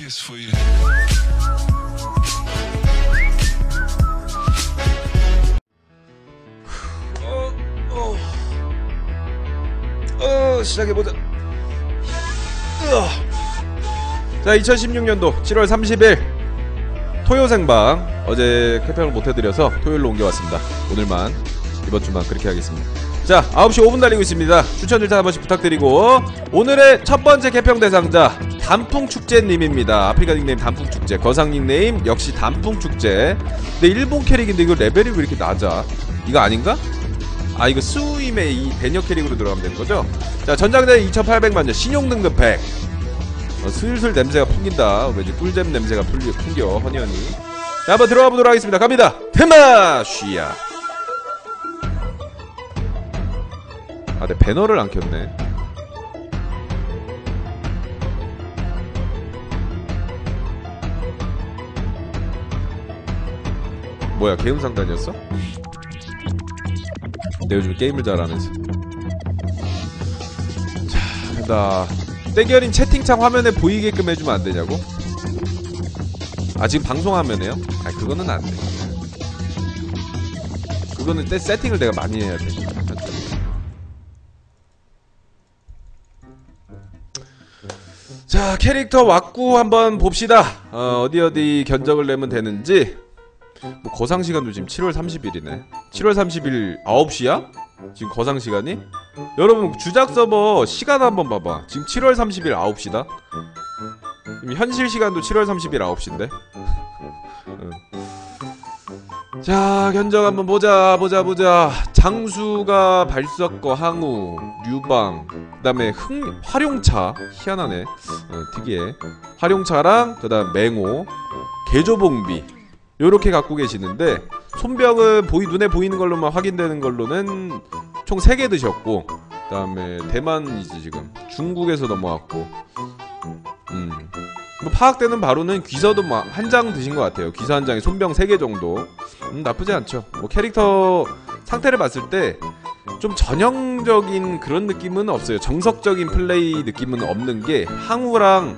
kiss for you. 어, 어. 어, 시작해보자. 으아. 자, 2016년도 7월 30일 토요 생방 어제 캐평을 못해드려서 토요일로 옮겨왔습니다. 오늘만 이번 주만 그렇게 하겠습니다. 자, 9시 5분 달리고 있습니다. 추천 절차 한 번씩 부탁드리고 오늘의 첫 번째 개평 대상자 단풍축제님입니다. 아프리카 닉네임 단풍축제, 거상 닉네임 역시 단풍축제. 근데 일본 캐릭인데 이거 레벨이 왜 이렇게 낮아? 이거 아닌가? 아 이거 스우임의 이 대녀 캐릭으로 들어가면 되는 거죠? 자 전장대 2800만년 신용 등급 100 어, 슬슬 냄새가 풍긴다 왠지 꿀잼 냄새가 풍겨, 풍겨 허니허니 자 한번 들어가 보도록 하겠습니다 갑니다 테마 쉬야 아내 배너를 안 켰네 뭐야 개음 상단이었어? 내가 요즘 게임을 잘 안 해서 자 간다 떼결인 채팅창 화면에 보이게끔 해주면 안 되냐고? 아 지금 방송 화면에요? 아 그거는 안 돼. 그거는 때 세팅을 내가 많이 해야 돼. 자 캐릭터 왁구 한번 봅시다. 어, 어디 어디 견적을 내면 되는지. 뭐 거상 시간도 지금 7월 30일이네. 7월 30일 9시야? 지금 거상 시간이? 여러분 주작 서버 시간 한번 봐봐. 지금 7월 30일 9시다. 지금 현실 시간도 7월 30일 9시인데. 자 견적 한번 보자 보자 보자 장수가 발석거 항우 류방 그 다음에 흥 활용차 희한하네 어, 특이해 활용차랑 그 다음 맹호 개조봉비 요렇게 갖고 계시는데 손병은 보이 눈에 보이는 걸로만 확인되는 걸로는 총 3개 드셨고 그 다음에 대만이지 지금 중국에서 넘어왔고 음. 뭐 파악되는 바로는 귀서도 한 장 드신 것 같아요. 귀서 한 장에 손병 3개 정도. 음, 나쁘지 않죠. 뭐 캐릭터 상태를 봤을 때 좀 전형적인 그런 느낌은 없어요. 정석적인 플레이 느낌은 없는 게 항우랑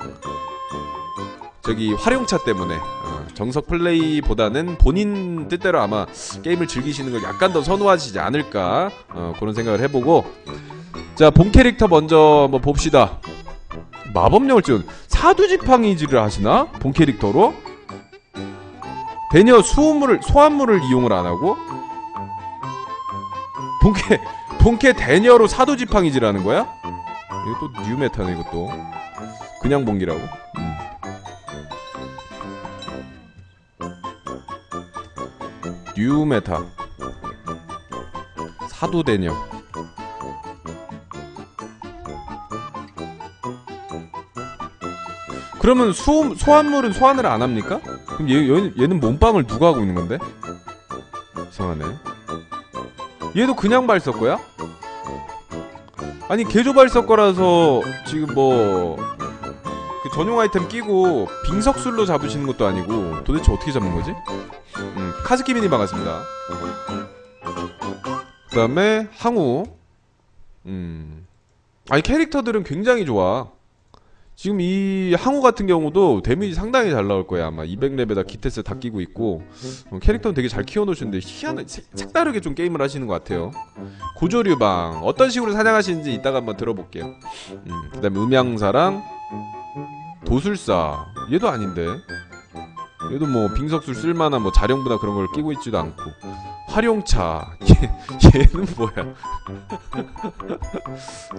저기 활용차 때문에 어, 정석 플레이보다는 본인 뜻대로 아마 게임을 즐기시는 걸 약간 더 선호하시지 않을까 어, 그런 생각을 해보고 자 본 캐릭터 먼저 한번 봅시다. 마법력을 찍은 사두지팡이질을 하시나? 본 캐릭터로? 대녀 수호물을 소환물을 이용을 안 하고? 본캐 본캐 대녀로 사두지팡이질 하는 거야? 이거 또 뉴메타네 이것도 그냥 본기라고 뉴메타 사두대녀 그러면 수, 소환물은 소환을 안 합니까? 그럼 얘, 얘, 얘는 몸빵을 누가 하고 있는 건데? 이상하네. 얘도 그냥 발석거야? 아니 개조 발석거라서 지금 뭐 그 전용 아이템 끼고 빙석술로 잡으시는 것도 아니고 도대체 어떻게 잡는 거지? 음, 카즈키민이 반갑습니다. 그 다음에 항우. 음. 아니 캐릭터들은 굉장히 좋아. 지금 이 항우 같은 경우도 데미지 상당히 잘 나올 거야 아마. 200렙에다 기테스 다 끼고 있고. 어, 캐릭터는 되게 잘 키워놓으셨는데 희한한 색, 색다르게 좀 게임을 하시는 것 같아요. 고조류방. 어떤 식으로 사냥하시는지 이따가 한번 들어볼게요. 음, 그 다음에 음양사랑. 도술사. 얘도 아닌데 얘도 뭐 빙석술 쓸만한 뭐 자령부나 그런 걸 끼고 있지도 않고. 활용차. 얘, 얘는 뭐야?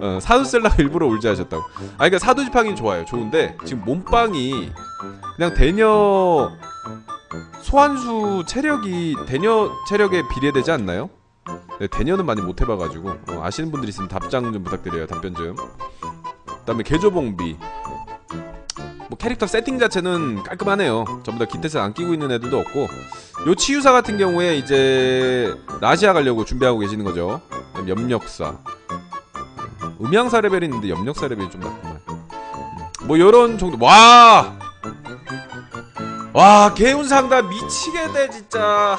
어, 사두 셀라가 일부러 울지 하셨다고. 아 그니까 사두지팡이 좋아요. 좋은데 지금 몸빵이 그냥 대녀 소환수 체력이 대녀 체력에 비례되지 않나요? 네, 대녀는 많이 못 해봐가지고. 어, 아시는 분들 있으면 답장 좀 부탁드려요. 답변 좀그 다음에 개조봉비 뭐 캐릭터 세팅 자체는 깔끔하네요. 전부 다 기태셋 안 끼고 있는 애들도 없고 요 치유사 같은 경우에 이제 라시아 가려고 준비하고 계시는 거죠. 염력사 음양사 레벨이 있는데 염력사 레벨이 좀 낮구만. 뭐 요런 정도 와! 와 개운상다 미치겠네 진짜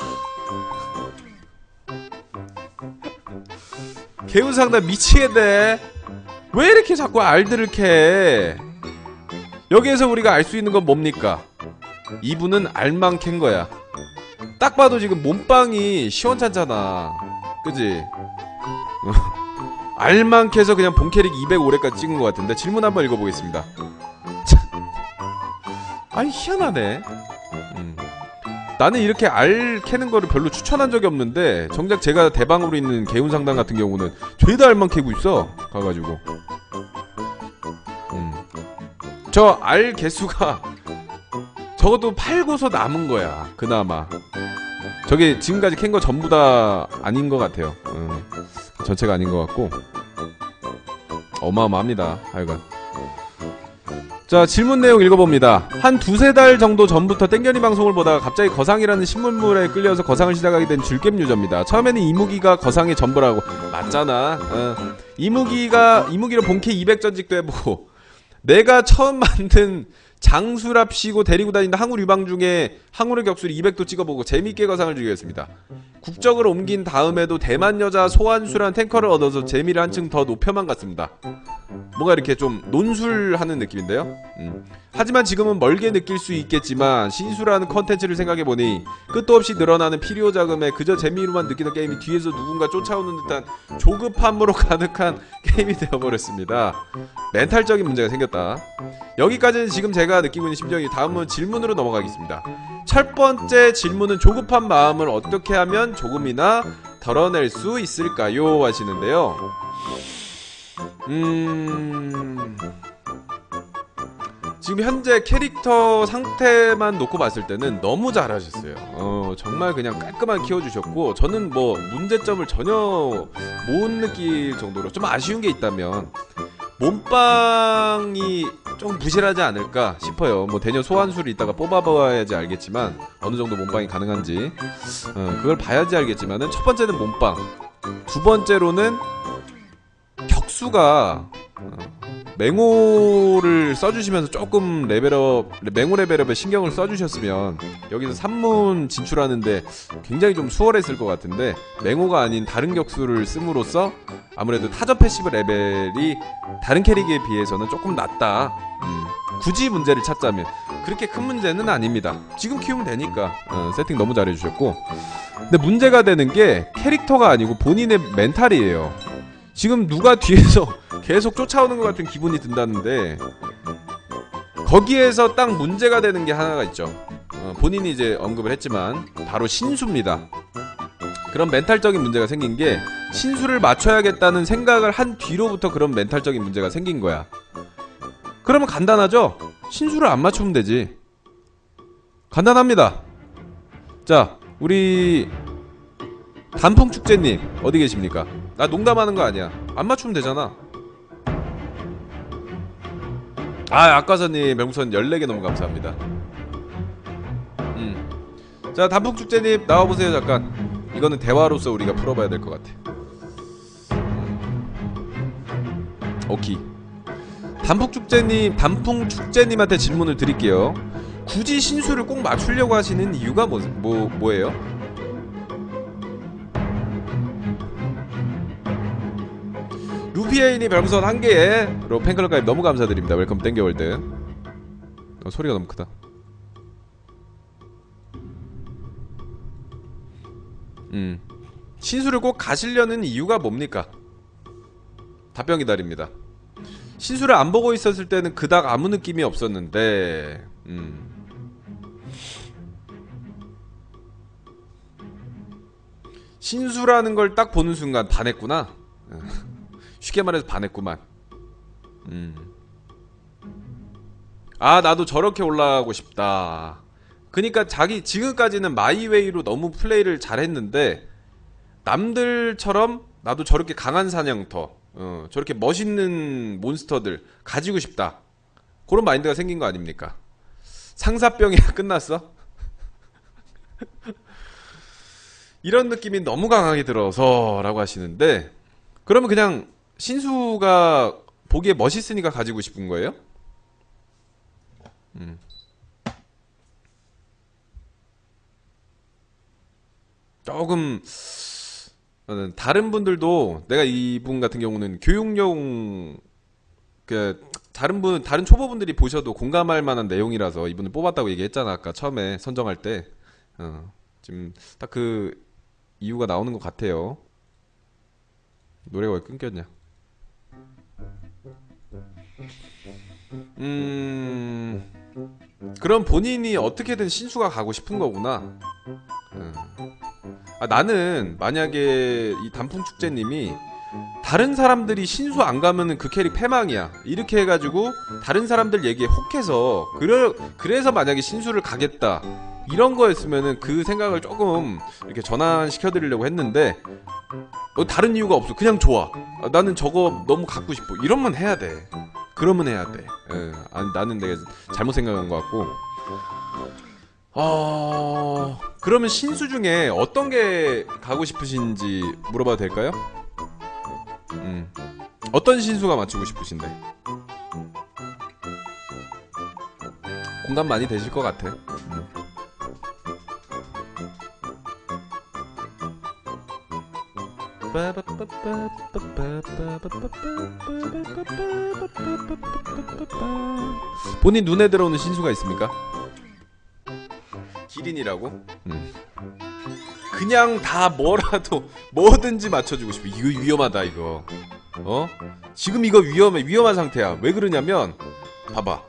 개운상다 미치겠네 왜 이렇게 자꾸 알들을 캐 여기에서 우리가 알 수 있는 건 뭡니까? 이분은 알만 캔 거야. 딱 봐도 지금 몸빵이 시원찮잖아. 그지? 알만 캐서 그냥 본 캐릭 205회까지 찍은 것 같은데 질문 한번 읽어보겠습니다. 참. 아니 희한하네. 음. 나는 이렇게 알 캐는 거를 별로 추천한 적이 없는데 정작 제가 대방으로 있는 개운상담 같은 경우는 죄다 알만 캐고 있어. 가가지고. 음. 저알 개수가 적어도 팔고서 남은 거야. 그나마. 저게 지금까지 캔 거 전부 다 아닌 것 같아요. 음. 전체가 아닌 것 같고 어마어마합니다. 하여간. 자 질문 내용 읽어봅니다. 한 두세 달 정도 전부터 땡겨니 방송을 보다가 갑자기 거상이라는 신문물에 끌려서 거상을 시작하게 된 줄겜 유저입니다. 처음에는 이무기가 거상의 전부라고 맞잖아. 어. 이무기가 이무기로 본캐 200전직도 해보고 내가 처음 만든 장수랍시고 데리고 다닌다 항우 유방 중에 항우의 격수를 200도 찍어보고 재밌게 거상을 즐겼습니다. 국적을 옮긴 다음에도 대만 여자 소환수란 탱커를 얻어서 재미를 한층 더 높여만 갔습니다. 뭔가 이렇게 좀 논술하는 느낌인데요. 음. 하지만 지금은 멀게 느낄 수 있겠지만 신수라는 컨텐츠를 생각해보니 끝도 없이 늘어나는 필요 자금에 그저 재미로만 느끼는 게임이 뒤에서 누군가 쫓아오는 듯한 조급함으로 가득한 게임이 되어버렸습니다. 멘탈적인 문제가 생겼다. 여기까지는 지금 제가 느끼고 있는 심정이 다음은 질문으로 넘어가겠습니다. 첫 번째 질문은 조급한 마음을 어떻게 하면 조금이나 덜어낼 수 있을까요? 하시는데요. 음... 지금 현재 캐릭터 상태만 놓고 봤을 때는 너무 잘하셨어요. 어, 정말 그냥 깔끔하게 키워주셨고, 저는 뭐 문제점을 전혀 못 느낄 정도로 좀 아쉬운 게 있다면, 몸빵이 좀 부실하지 않을까 싶어요. 뭐 대녀 소환수를 이따가 뽑아봐야지 알겠지만 어느 정도 몸빵이 가능한지 어, 그걸 봐야지 알겠지만은 첫 번째는 몸빵, 두 번째로는 격수가 어, 맹호를 써주시면서 조금 레벨업 맹호 레벨업에 신경을 써주셨으면 여기서 산문 진출하는데 굉장히 좀 수월했을 것 같은데 맹호가 아닌 다른 격수를 씀으로써 아무래도 타전 passive 레벨이 다른 캐릭에 비해서는 조금 낮다. 음, 굳이 문제를 찾자면 그렇게 큰 문제는 아닙니다. 지금 키우면 되니까 어, 세팅 너무 잘해주셨고 근데 문제가 되는 게 캐릭터가 아니고 본인의 멘탈이에요. 지금 누가 뒤에서 계속 쫓아오는 것 같은 기분이 든다는데 거기에서 딱 문제가 되는 게 하나가 있죠. 어, 본인이 이제 언급을 했지만 바로 신수입니다. 그런 멘탈적인 문제가 생긴 게 신수를 맞춰야겠다는 생각을 한 뒤로부터 그런 멘탈적인 문제가 생긴 거야. 그러면 간단하죠? 신수를 안 맞추면 되지. 간단합니다. 자, 우리 단풍축제님 어디 계십니까? 나 농담하는 거 아니야. 안 맞추면 되잖아. 아, 아까서님 명선 14개 너무 감사합니다. 음. 자, 단풍축제님 나와보세요, 잠깐. 이거는 대화로서 우리가 풀어봐야 될 것 같아. 음. 오케이. 단풍축제님, 단풍축제님한테 질문을 드릴게요. 굳이 신수를 꼭 맞추려고 하시는 이유가 뭐, 뭐, 뭐예요? 루피에인이 별풍선 한 개로 팬클럽 가입 너무 감사드립니다. welcome 땡겨월드. 어, 소리가 너무 크다. 음. 신수를 꼭 가시려는 이유가 뭡니까? 답변 기다립니다. 신수를 안 보고 있었을 때는 그닥 아무 느낌이 없었는데, 음. 신수라는 걸 딱 보는 순간 반했구나. 쉽게 말해서 반했구만. 음. 아 나도 저렇게 올라가고 싶다. 그니까 자기 지금까지는 마이웨이로 너무 플레이를 잘했는데 남들처럼 나도 저렇게 강한 사냥터, 어, 저렇게 멋있는 몬스터들 가지고 싶다. 그런 마인드가 생긴 거 아닙니까? 상사병이 끝났어? 이런 느낌이 너무 강하게 들어서 라고 하시는데 그러면 그냥 신수가 보기에 멋있으니까 가지고 싶은 거예요? 음. 조금 다른 분들도 내가 이분 같은 경우는 교육용 그 다른 분 다른 초보분들이 보셔도 공감할 만한 내용이라서 이분을 뽑았다고 얘기했잖아 아까 처음에 선정할 때 어, 지금 딱 그 이유가 나오는 것 같아요 노래가 왜 끊겼냐 음 그럼 본인이 어떻게든 신수가 가고 싶은 거구나 어. 아, 나는 만약에 이 단풍 축제님이 다른 사람들이 신수 안 가면은 그 캐릭 패망이야. 이렇게 해가지고 다른 사람들 얘기에 혹해서 그래 그래서 만약에 신수를 가겠다 이런 거였으면은 그 생각을 조금 이렇게 전환시켜 드리려고 했는데 어, 다른 이유가 없어. 그냥 좋아. 아, 나는 저거 너무 갖고 싶어. 이러면 해야 돼. 그러면 해야 돼. 예, 나는 내가 잘못 생각한 것 같고. 어 그러면 신수 중에 어떤 게 가고 싶으신지 물어봐도 될까요? 음. 어떤 신수가 맞추고 싶으신데? 공감 많이 되실 것 같아. 음. 본인 눈에 들어오는 신수가 있습니까? 기린이라고? 음. 그냥 다 뭐라도 뭐든지 맞춰주고 싶어. 이거 위험하다 이거. 어? 지금 이거 위험해 위험한 상태야. 왜 그러냐면 봐봐.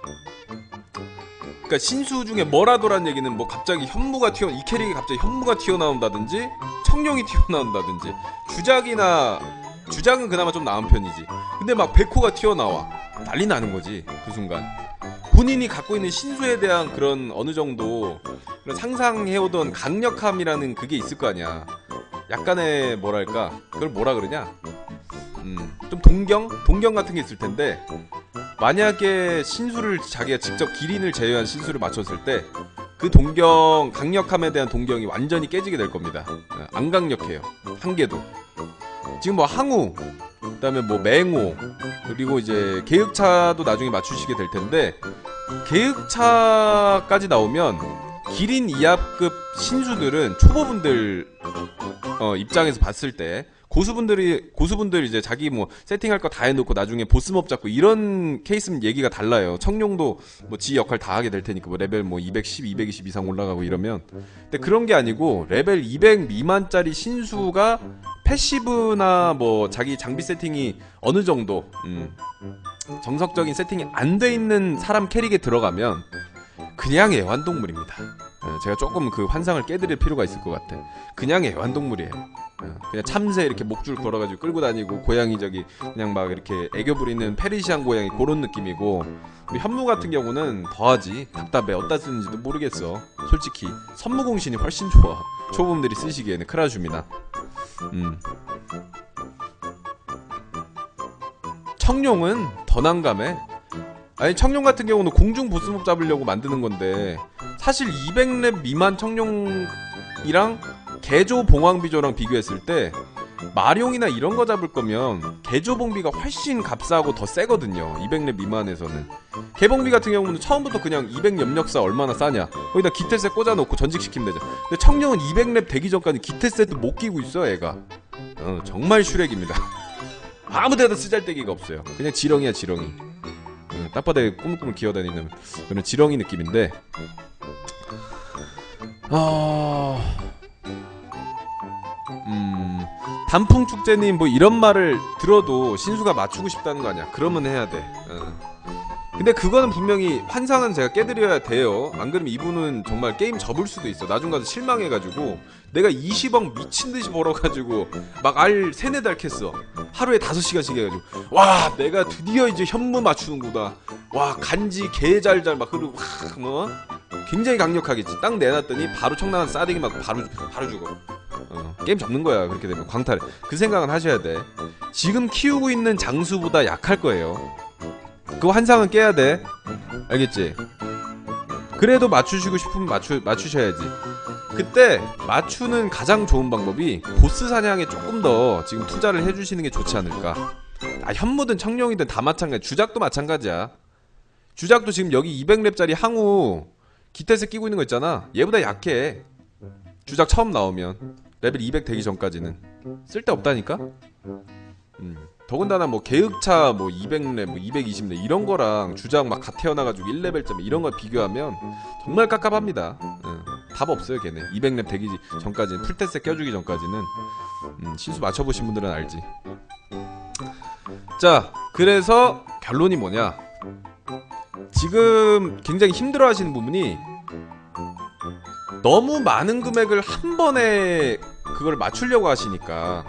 그러니까 신수 중에 뭐라도란 얘기는 뭐 갑자기 현무가 튀어 이 캐릭이 갑자기 현무가 튀어나온다든지 청룡이 튀어나온다든지 주작이나 주작은 그나마 좀 나은 편이지. 근데 막 백호가 튀어나와 난리 나는 거지 그 순간. 본인이 갖고 있는 신수에 대한 그런 어느 정도 그런 상상해오던 강력함이라는 그게 있을 거 아니야. 약간의 뭐랄까 그걸 뭐라 그러냐? 음, 좀 동경, 동경 같은 게 있을 텐데 만약에 신수를 자기가 직접 기린을 제외한 신수를 맞췄을 때 그 동경 강력함에 대한 동경이 완전히 깨지게 될 겁니다. 어, 안 강력해요. 한 개도. 지금 뭐 항우, 그 다음에 뭐 맹호, 그리고 이제 계획차도 나중에 맞추시게 될 텐데 계획차까지 나오면 기린 이하급 신수들은 초보분들 어, 입장에서 봤을 때 고수분들이 고수분들 이제 자기 뭐 세팅할 거 다 해놓고 나중에 보스몹 잡고 이런 케이스는 얘기가 달라요. 청룡도 뭐 지 역할 다 하게 될 테니까 뭐 레벨 뭐 210, 220 이상 올라가고 이러면 근데 그런 게 아니고 레벨 200 미만짜리 신수가 passive나 뭐 자기 장비 세팅이 어느 정도 음, 정석적인 세팅이 안 돼 있는 사람 캐릭에 들어가면 그냥 애완동물입니다. 어, 제가 조금 그 환상을 깨드릴 필요가 있을 것 같아. 그냥 애완동물이에요. 어, 그냥 참새 이렇게 목줄 걸어가지고 끌고 다니고 고양이 저기 그냥 막 이렇게 애교 부리는 페르시안 고양이 그런 느낌이고 현무 같은 경우는 더하지 답답해 어디다 쓰는지도 모르겠어. 솔직히 선무공신이 훨씬 좋아. 초보분들이 쓰시기에는 크라줌이나 음. 청룡은 더 난감해. 아니 청룡 같은 경우는 공중 보스몹 잡으려고 만드는 건데 사실 200렙 미만 청룡이랑 개조 봉황비조랑 비교했을 때 마룡이나 이런 거 잡을 거면 개조봉비가 훨씬 값싸고 더 세거든요. 200렙 미만에서는. 개봉비 같은 경우는 처음부터 그냥 200 염력사 얼마나 싸냐. 거기다 기태셋 꽂아놓고 전직시키면 되죠. 근데 청룡은 200렙 되기 전까지 기태셋도 못 끼고 있어 애가. 어, 정말 슈렉입니다. 아무데나 쓰잘데기가 없어요. 그냥 지렁이야 지렁이. 어, 땅바닥에 꾸물꾸물 기어다니는 그런 지렁이 느낌인데. 아... 음... 단풍 축제님 뭐 이런 말을 들어도 신수가 맞추고 싶다는 거 아니야? 그러면 해야 돼. 어. 근데 그거는 분명히 환상은 제가 깨드려야 돼요. 안 그러면 이분은 정말 게임 접을 수도 있어. 나중 가서 실망해가지고 내가 20억 미친듯이 벌어가지고 막 알 세네 달 캤어. 하루에 5시간씩 해가지고 와 내가 드디어 이제 현무 맞추는구나. 와 간지 개잘잘 막 그러고 뭐 굉장히 강력하겠지 딱 내놨더니 바로 청량한 싸대기 맞고 바로 바로 죽어. 어, 게임 접는 거야 그렇게 되면. 광탈. 그 생각은 하셔야 돼. 지금 키우고 있는 장수보다 약할 거예요. 그 환상은 깨야 돼. 알겠지? 그래도 맞추시고 싶으면 맞추 맞추셔야지. 그때 맞추는 가장 좋은 방법이 보스 사냥에 조금 더 지금 투자를 해주시는 게 좋지 않을까? 아 현무든 청룡이든 다 마찬가지. 주작도 마찬가지야. 주작도 지금 여기 200렙짜리 항우 기태세 끼고 있는 거 있잖아 얘보다 약해 주작 처음 나오면 레벨 200 되기 전까지는 쓸데없다니까 음. 더군다나 뭐 계획차 뭐 200렙, 뭐 220렙 이런 거랑 주작 막 갓 태어나가지고 1레벨점 이런 거 비교하면 정말 깝깝합니다. 응. 답 없어요 걔네. 200렙 되기 전까지는 풀테스 껴주기 전까지는 음, 신수 맞춰보신 분들은 알지. 자 그래서 결론이 뭐냐? 지금 굉장히 힘들어 하시는 부분이 너무 많은 금액을 한 번에 그걸 맞추려고 하시니까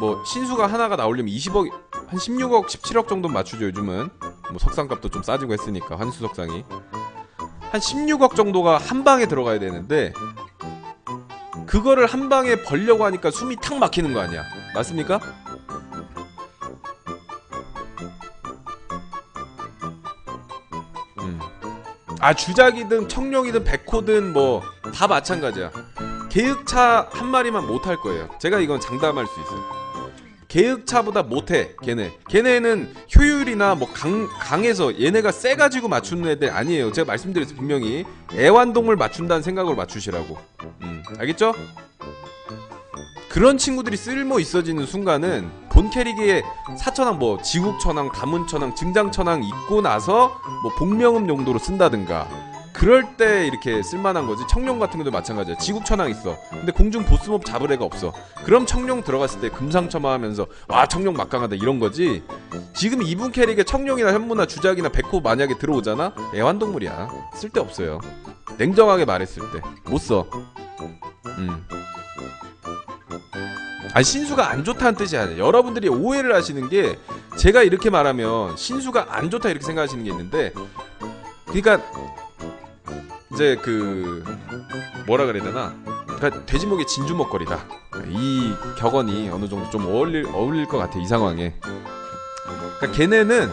뭐 신수가 하나가 나오려면 20억 한 16억 17억 정도 맞추죠 요즘은. 뭐 석상값도 좀 싸지고 했으니까 한수 석상이. 한 16억 정도가 한 방에 들어가야 되는데 그거를 한 방에 벌려고 하니까 숨이 탁 막히는 거 아니야. 맞습니까? 아 주작이든 청룡이든 백호든 뭐 다 마찬가지야. 계획차 한 마리만 못할 거예요. 제가 이건 장담할 수 있어요. 계획차보다 못해 걔네. 걔네는 효율이나 뭐 강, 강해서 얘네가 세가지고 맞추는 애들 아니에요. 제가 말씀드렸어요 분명히. 애완동물 맞춘다는 생각으로 맞추시라고. 음, 알겠죠? 그런 친구들이 쓸모 있어지는 순간은 본 캐릭에 사천왕 뭐 지국천왕, 가문천왕, 증장천왕 있고 나서 뭐 복명음 용도로 쓴다든가. 그럴 때 이렇게 쓸만한 거지. 청룡 같은 것도 마찬가지야. 지국천왕 있어. 근데 공중 보스몹 잡을 애가 없어. 그럼 청룡 들어갔을 때 금상첨화하면서 와 청룡 막강하다 이런 거지. 지금 이분 캐릭에 청룡이나 현무나 주작이나 백호 만약에 들어오잖아? 애완동물이야. 쓸데없어요. 냉정하게 말했을 때. 못써. 음. 아니 신수가 안 좋다는 뜻이 아니에요. 여러분들이 오해를 하시는 게 제가 이렇게 말하면 신수가 안 좋다 이렇게 생각하시는 게 있는데 그러니까 이제 그 뭐라 그래야 되나? 그러니까 돼지 목의 진주 목걸이다. 이 격언이 어느 정도 좀 어울릴 어울릴 것 같아 이 상황에. 그러니까 걔네는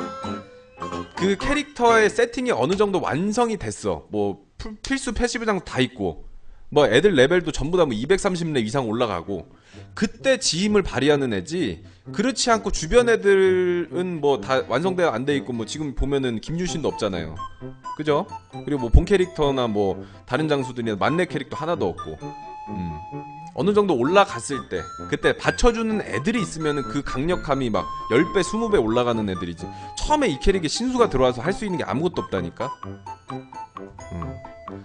그 캐릭터의 세팅이 어느 정도 완성이 됐어. 뭐 풀- 필수 passive 장 다 있고. 뭐 애들 레벨도 전부 다 뭐 230렙 이상 올라가고 그때 지 힘을 발휘하는 애지 그렇지 않고 주변 애들은 뭐 다 완성되어 안돼 있고 뭐 지금 보면은 김유신도 없잖아요 그죠? 그리고 뭐 본 캐릭터나 뭐 다른 장수들이나 만렙 캐릭터 하나도 없고 음. 어느 정도 올라갔을 때 그때 받쳐주는 애들이 있으면은 그 강력함이 막 10배 20배 올라가는 애들이지 처음에 이 캐릭에 신수가 들어와서 할 수 있는 게 아무것도 없다니까 음.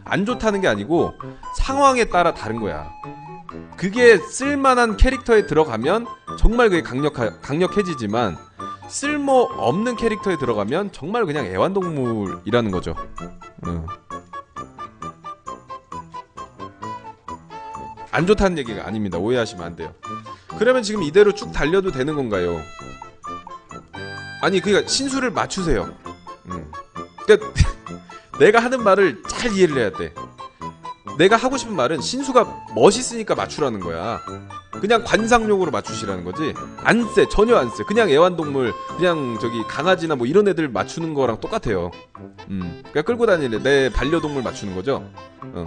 안 좋다는 게 아니고 상황에 따라 다른 거야 그게 쓸만한 캐릭터에 들어가면 정말 그게 강력하, 강력해지지만 쓸모 없는 캐릭터에 들어가면 정말 그냥 애완동물이라는 거죠. 음. 안 좋다는 얘기가 아닙니다. 오해하시면 안 돼요. 그러면 지금 이대로 쭉 달려도 되는 건가요? 아니 그러니까 신수를 맞추세요. 음. 그러니까 내가 하는 말을 잘 이해를 해야 돼. 내가 하고 싶은 말은 신수가 멋있으니까 맞추라는 거야. 그냥 관상용으로 맞추시라는 거지. 안 쎄, 전혀 안 쎄. 그냥 애완동물, 그냥 저기 강아지나 뭐 이런 애들 맞추는 거랑 똑같아요. 음, 그러니까 끌고 다니는 내 반려동물 맞추는 거죠. 어.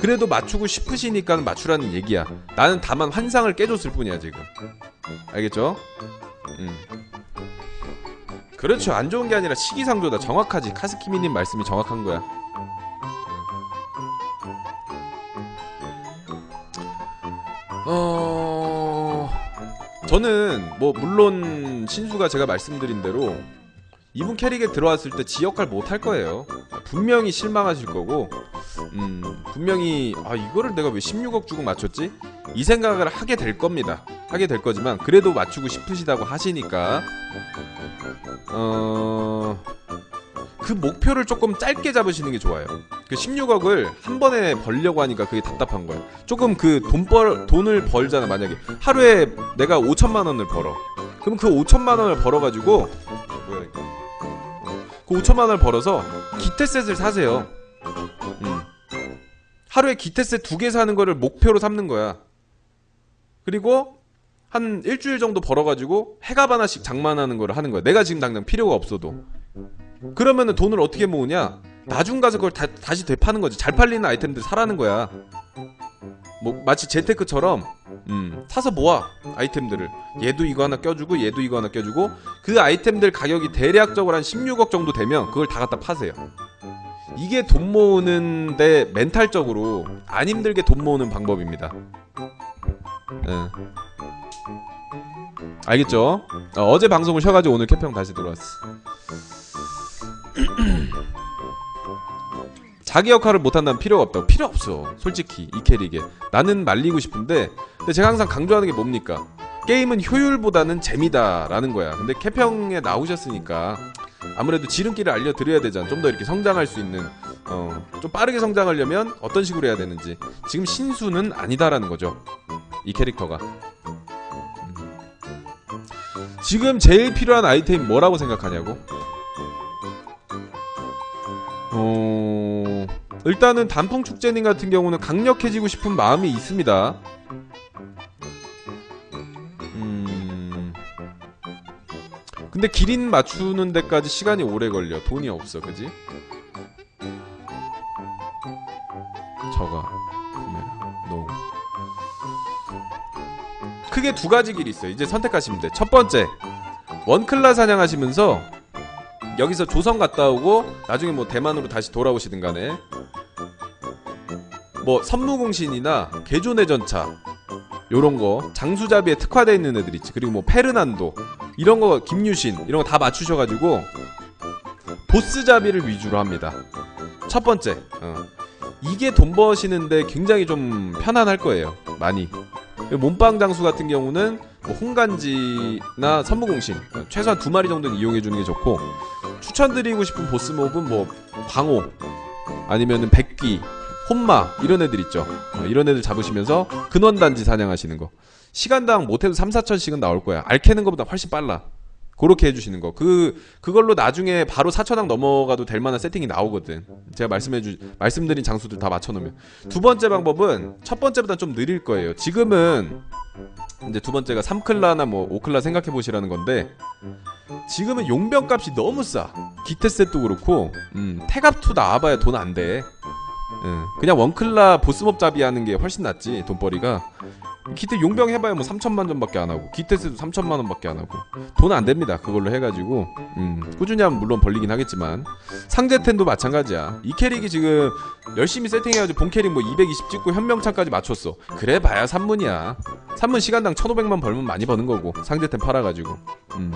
그래도 맞추고 싶으시니까 맞추라는 얘기야. 나는 다만 환상을 깨줬을 뿐이야 지금. 알겠죠? 음. 그렇죠. 안 좋은 게 아니라 시기상조다. 정확하지. 카스키미님 말씀이 정확한 거야. 어 저는 뭐 물론 신수가 제가 말씀드린 대로 이분 캐릭에 들어왔을 때 지 역할 못 할 거예요. 분명히 실망하실 거고, 음 분명히 아 이거를 내가 왜 16억 주고 맞췄지? 이 생각을 하게 될 겁니다. 하게 될 거지만 그래도 맞추고 싶으시다고 하시니까 어. 그 목표를 조금 짧게 잡으시는 게 좋아요. 그 16억을 한 번에 벌려고 하니까 그게 답답한 거야. 조금 그 돈 벌 돈을 벌잖아 만약에 하루에 내가 5천만 원을 벌어. 그럼 그 5천만 원을 벌어 가지고 뭐야 이거? 그 5천만 원을 벌어서 기태셋을 사세요. 음. 하루에 기태셋 두 개 사는 거를 목표로 삼는 거야. 그리고 한 일주일 정도 벌어가지고 해갑 하나씩 장만하는 거를 하는 거야. 내가 지금 당장 필요가 없어도. 그러면은 돈을 어떻게 모으냐? 나중 가서 그걸 다, 다시 되파는 거지. 잘 팔리는 아이템들 사라는 거야. 뭐 마치 재테크처럼 음, 사서 모아 아이템들을 얘도 이거 하나 껴주고 얘도 이거 하나 껴주고 그 아이템들 가격이 대략적으로 한 16억 정도 되면 그걸 다 갖다 파세요. 이게 돈 모으는데 멘탈적으로 안 힘들게 돈 모으는 방법입니다. 예. 알겠죠? 어, 제 방송을 쉬어가지고 오늘 캐평 다시 들어왔어. 자기 역할을 못한다면 필요가 없다고. 필요 없어. 솔직히 이 캐릭에. 나는 말리고 싶은데 근데 제가 항상 강조하는 게 뭡니까? 게임은 효율보다는 재미다라는 거야. 근데 캐평에 나오셨으니까 아무래도 지름길을 알려드려야 되잖아. 좀 더 이렇게 성장할 수 있는 어, 좀 빠르게 성장하려면 어떤 식으로 해야 되는지. 지금 신수는 아니다라는 거죠. 이 캐릭터가. 음. 지금 제일 필요한 아이템이 뭐라고 생각하냐고 어... 일단은 단풍 축제님 같은 경우는 강력해지고 싶은 마음이 있습니다. 음... 근데 기린 맞추는 데까지 시간이 오래 걸려. 돈이 없어, 그지? 저가 노. 크게 두 가지 길이 있어요. 이제 선택하시면 돼. 첫 번째 원클라 사냥하시면서 여기서 조선 갔다 오고 나중에 뭐 대만으로 다시 돌아오시든 간에 뭐 선무공신이나 개조내 전차 요런 거 장수잡이에 특화되어 있는 애들 있지. 그리고 뭐 페르난도 이런 거 김유신 이런 거 다 맞추셔가지고 보스 잡이를 위주로 합니다. 첫 번째 어. 이게 돈 버시는데 굉장히 좀 편안할 거예요 많이. 몸빵 장수 같은 경우는 뭐 홍간지나 선무공신 어, 최소한 두 마리 정도는 이용해 주는 게 좋고 추천드리고 싶은 보스 몹은 뭐 광호 아니면은 백귀 혼마 이런 애들 있죠. 어, 이런 애들 잡으시면서 근원단지 사냥하시는 거. 시간당 못해도 3, 4천씩은 나올 거야. 알 캐는 것보다 훨씬 빨라 그렇게 해주시는 거. 그 그걸로 나중에 바로 4천왕 넘어가도 될 만한 세팅이 나오거든. 제가 말씀해주 말씀드린 장수들 다 맞춰놓으면 두 번째 방법은 첫 번째보다 좀 느릴 거예요. 지금은 이제 두 번째가 3클라나 뭐 5클라 생각해 보시라는 건데 지금은 용병 값이 너무 싸. 기테셋도 그렇고 음, 태갑투 나와봐야 돈 안 돼. 응, 그냥 원클라 보스몹 잡이 하는 게 훨씬 낫지 돈벌이가 기태 용병 해봐야 뭐 3천만 전밖에 안 하고 기태스도 3천만 원밖에 안 하고. 돈 안 됩니다 그걸로 해가지고. 음, 꾸준히 하면 물론 벌리긴 하겠지만. 상제텐도 마찬가지야. 이 캐릭이 지금 열심히 세팅해가지고 본 캐릭 뭐 220 찍고 현명창까지 맞췄어. 그래 봐야 3문이야. 3문 시간당 1500만 벌면 많이 버는 거고 상제텐 팔아가지고. 음.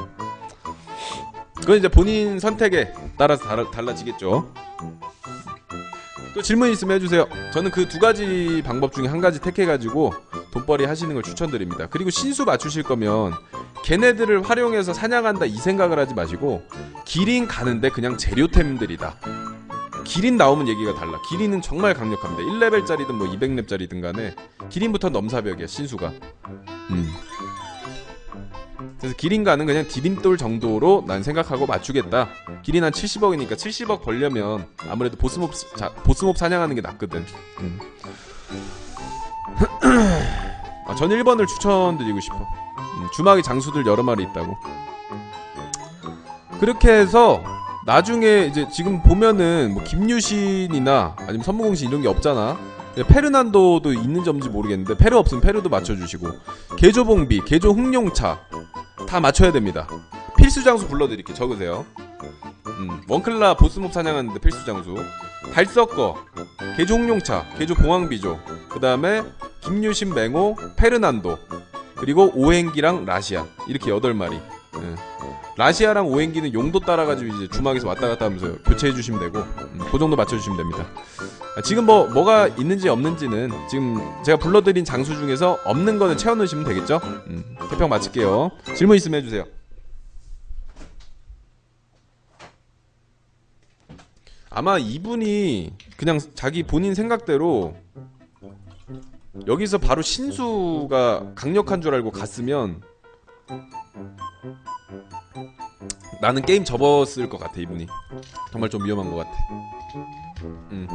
그건 이제 본인 선택에 따라서 달라, 달라지겠죠 또 질문 있으면 해주세요. 저는 그 두 가지 방법 중에 한 가지 택해가지고 돈벌이 하시는 걸 추천드립니다. 그리고 신수 맞추실 거면 걔네들을 활용해서 사냥한다 이 생각을 하지 마시고 기린 가는데 그냥 재료템들이다. 기린 나오면 얘기가 달라. 기린은 정말 강력합니다. 1레벨짜리든 뭐 200렙짜리든 간에 기린부터 넘사벽이야 신수가. 음. 그래서 기린가는 그냥 디딤돌 정도로 난 생각하고 맞추겠다. 기린 한 70억이니까 70억 벌려면 아무래도 보스몹 자, 보스몹 사냥하는 게 낫거든. 음. 아, 전 1번을 추천드리고 싶어. 음, 주막에 장수들 여러 마리 있다고. 그렇게 해서 나중에 이제 지금 보면은 뭐 김유신이나 아니면 선무공신 이런 게 없잖아. 페르난도도 있는 점인지 모르겠는데 페르 없으면 페르도 맞춰주시고 개조봉비, 개조 흥룡차 다 맞춰야 됩니다. 필수 장수 불러드릴게 적으세요. 음, 원클라 보스몹 사냥하는데 필수 장수 달서거 개조 홍룡차 개조 봉황비조 그 다음에 김유신 맹호 페르난도 그리고 오행기랑 라시아 이렇게 8마리 예. 라시아랑 오행기는 용도 따라가지고 이제 주막에서 왔다 갔다 하면서 교체해 주시면 되고 음, 그 정도 맞춰 주시면 됩니다. 아, 지금 뭐 뭐가 있는지 없는지는 지금 제가 불러드린 장수 중에서 없는 거는 채워 넣으시면 되겠죠? 음, 태평 마칠게요. 질문 있으면 해주세요. 아마 이분이 그냥 자기 본인 생각대로 여기서 바로 신수가 강력한 줄 알고 갔으면 나는 게임 접었을 것 같아 이분이 정말 좀 위험한 것 같아 음.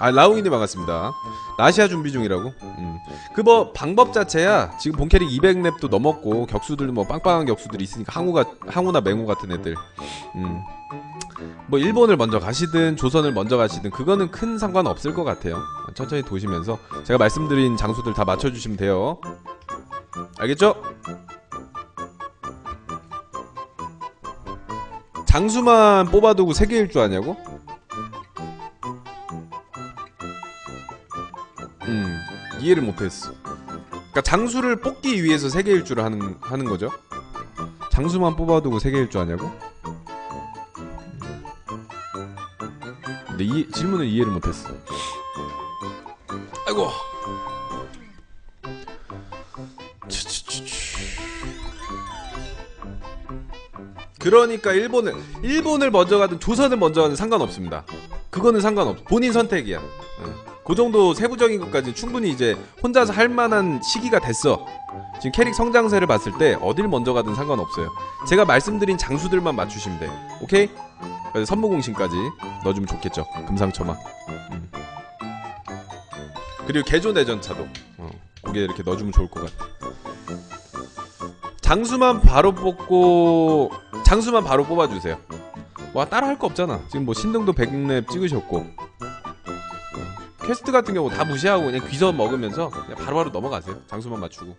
아 라우이님 반갑습니다 라시아 준비 중이라고 음. 그뭐 방법 자체야 지금 본캐릭 200렙도 넘었고 격수들도 뭐 빵빵한 격수들이 있으니까 항우가 항우나 맹우 같은 애들 음. 뭐 일본을 먼저 가시든 조선을 먼저 가시든 그거는 큰 상관 없을 것 같아요 천천히 도시면서 제가 말씀드린 장소들 다 맞춰주시면 돼요 알겠죠? 장수만 뽑아두고 3개일 줄 아냐고? 음 이해를 못했어 그러니까 장수를 뽑기 위해서 세 개일 줄 하는 하는 거죠. 장수만 뽑아두고 세 개일 줄 아냐고? 근데 이 질문을 이해를 못했어. 아이고. 그러니까 일본을 일본을 먼저 가든 조선을 먼저 가든 상관없습니다. 그거는 상관없. 본인 선택이야. 응. 그 정도 세부적인 것까지 충분히 이제 혼자서 할 만한 시기가 됐어. 지금 캐릭 성장세를 봤을 때 어딜 먼저 가든 상관없어요. 제가 말씀드린 장수들만 맞추시면 돼. 오케이? 선무공신까지 넣어주면 좋겠죠. 금상첨화. 음. 그리고 개조 내전차도 어, 거기에 이렇게 넣어주면 좋을 것 같아. 장수만 바로 뽑고 장수만 바로 뽑아주세요. 와 따로 할 거 없잖아. 지금 뭐 신등도 100렙 찍으셨고 퀘스트 같은 경우 다 무시하고 그냥 귀서 먹으면서 그냥 바로바로 넘어가세요. 장수만 맞추고.